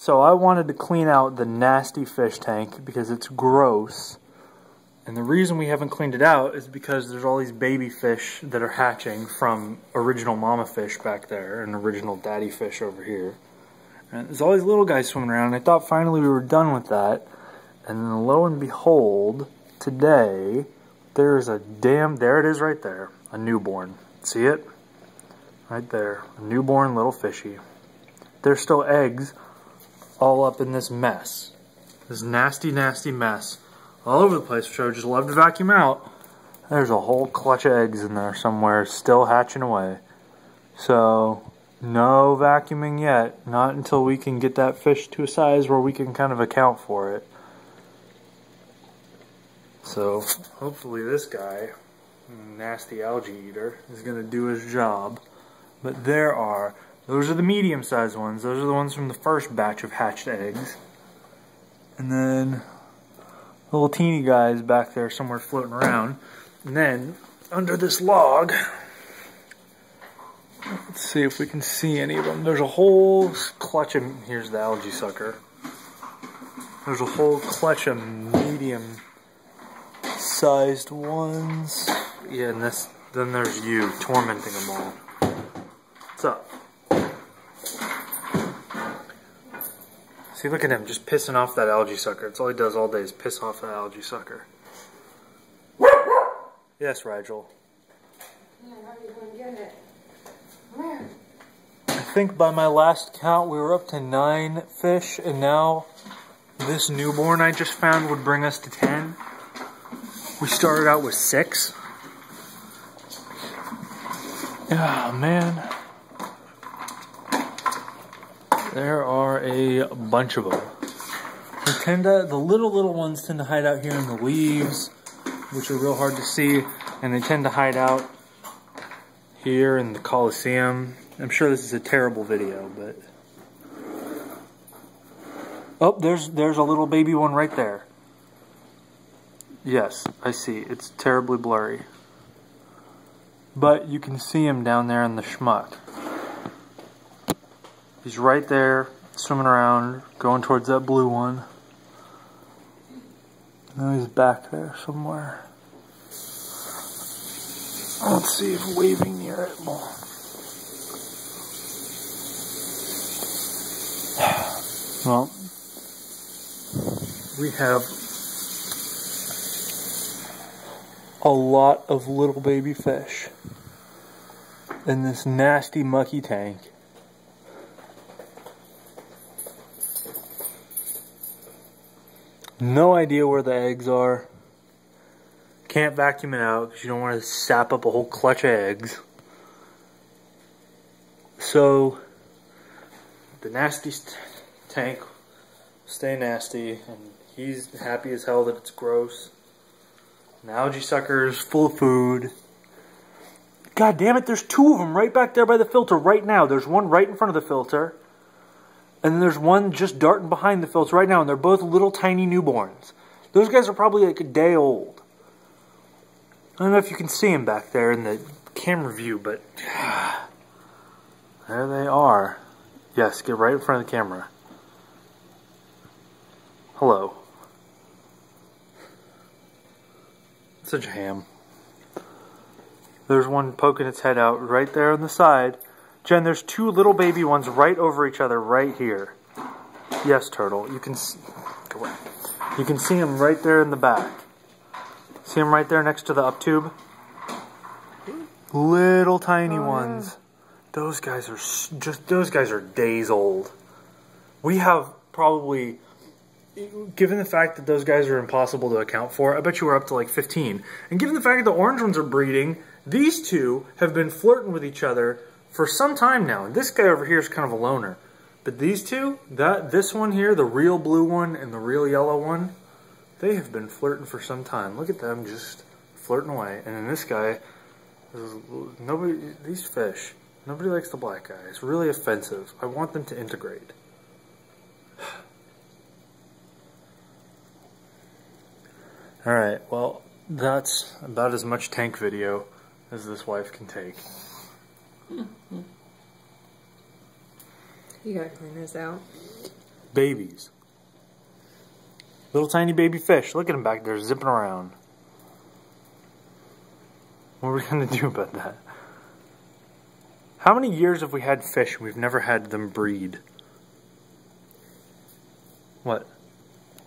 So I wanted to clean out the nasty fish tank because it's gross. And the reason we haven't cleaned it out is because there's all these baby fish that are hatching from original mama fish back there and original daddy fish over here. And there's all these little guys swimming around. I thought finally we were done with that. And then lo and behold, today, there's a damn, there it is right there, a newborn. See it? Right there, a newborn little fishy. There's still eggs all up in this mess. This nasty, nasty mess. All over the place, which I would just love to vacuum out. There's a whole clutch of eggs in there somewhere, still hatching away. So, no vacuuming yet. Not until we can get that fish to a size where we can kind of account for it. So, hopefully this guy, nasty algae eater, is going to do his job. But there are, those are the medium-sized ones. Those are the ones from the first batch of hatched eggs. And then little teeny guys back there somewhere floating around. And then under this log, let's see if we can see any of them. There's a whole clutch of, here's the algae sucker. There's a whole clutch of medium sized ones. Yeah, and this, then there's you tormenting them all. What's up? See, look at him, just pissing off that algae sucker. That's all he does all day is piss off that algae sucker. Yes, Rigel. Yeah, how are you going to get it? Where? I think by my last count we were up to nine fish, and now this newborn I just found would bring us to ten. We started out with six. Oh man. There are a bunch of them. They tend to, the little, little ones tend to hide out here in the leaves, which are real hard to see, and they tend to hide out here in the Coliseum. I'm sure this is a terrible video, but... Oh, there's there's a little baby one right there. Yes, I see. It's terribly blurry. But you can see him down there in the schmuck. He's right there, swimming around, going towards that blue one. Now he's back there somewhere. Let's see if waving near it will. Well, we have a lot of little baby fish in this nasty mucky tank. No idea where the eggs are. Can't vacuum it out because you don't want to sap up a whole clutch of eggs. So, the nasty tank stay nasty, and he's happy as hell that it's gross. An algae sucker is full of food. God damn it, there's two of them right back there by the filter right now. There's one right in front of the filter. And then there's one just darting behind the filter right now, and they're both little tiny newborns. Those guys are probably like a day old. I don't know if you can see them back there in the camera view, but there they are. Yes, get right in front of the camera. Hello. Such a ham. There's one poking its head out right there on the side. Jen, there's two little baby ones right over each other right here. Yes, Turtle. You can see, go away. You can see them right there in the back. See them right there next to the up tube? Little tiny Oh, yeah. ones. Those guys are just those guys are days old. We have probably given the fact that those guys are impossible to account for, I bet you we're up to like 15. And given the fact that the orange ones are breeding, these two have been flirting with each other for some time now. And this guy over here is kind of a loner. But these two, that this one here, the real blue one and the real yellow one, they have been flirting for some time. Look at them just flirting away. And then this guy, nobody, these fish, nobody likes the black guy. It's really offensive. I want them to integrate. Alright, well, that's about as much tank video as this wife can take. You gotta clean this out. Babies. Little tiny baby fish. Look at them back there zipping around. What are we to do about that? How many years have we had fish and we've never had them breed? What?